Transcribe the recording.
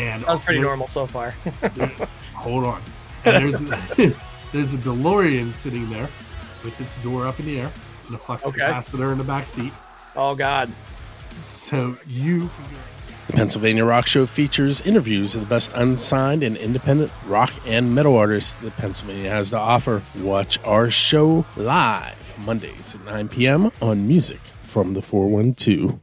And Sounds pretty normal so far. hold on. And there's a, there's a DeLorean sitting there with its door up in the air and a flux Okay. capacitor in the back seat. oh God. So you The Pennsylvania Rock Show features interviews of the best unsigned and independent rock and metal artists that Pennsylvania has to offer. Watch our show live Mondays at 9 p.m. on Music from the 412.